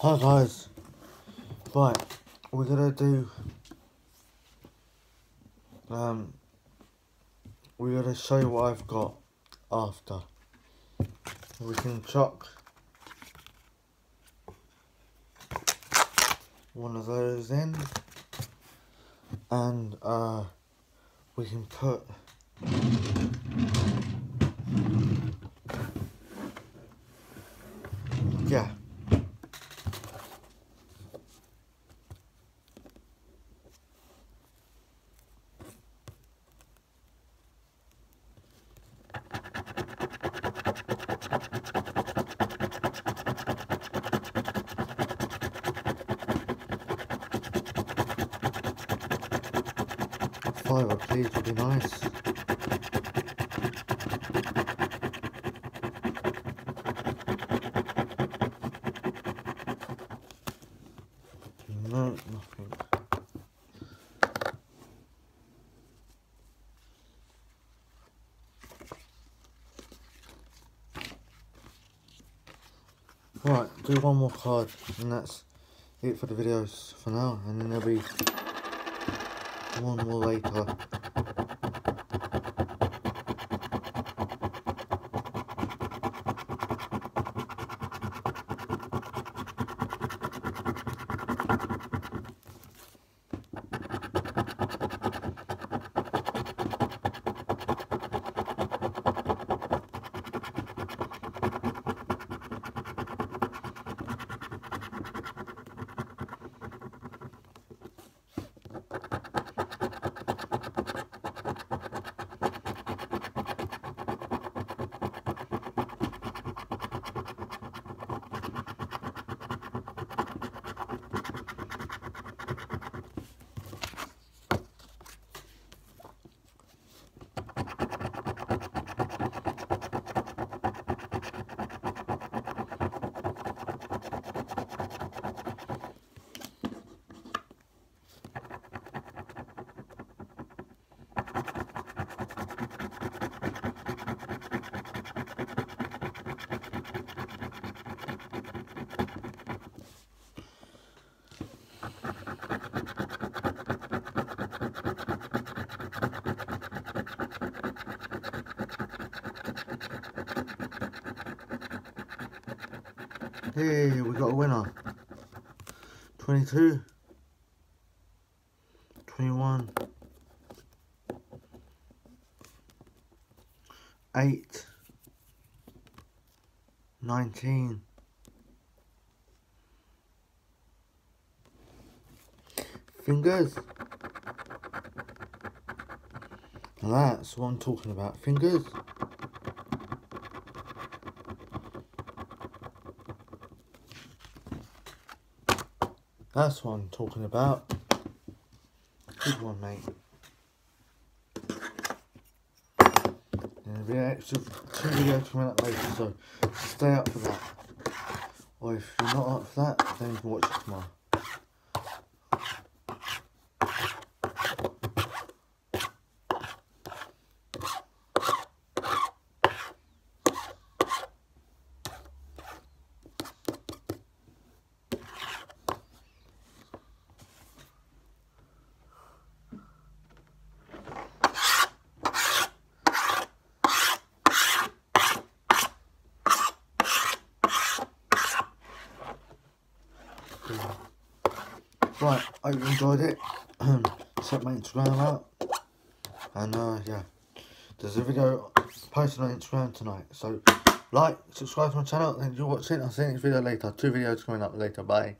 Hi guys. Right, we're gonna do um we're gonna show you what I've got after. We can chuck one of those in and uh we can put yeah Fiver, please, would be nice. No, nothing. Right, do one more card, and that's it for the videos for now, and then there'll be one more later. Hey, we got a winner. 22. 21. 8. 19. Fingers. Now that's what I'm talking about. Fingers. That's what I'm talking about. Good one, mate. There'll be an extra two videos coming up later, so stay up for that. Or if you're not up for that, then you can watch it tomorrow. Right, I hope you enjoyed it. Set my Instagram out. And uh, yeah, there's a video posted on Instagram tonight. So like, subscribe to my channel, and you're watching. I'll see you next video later. Two videos coming up later. Bye.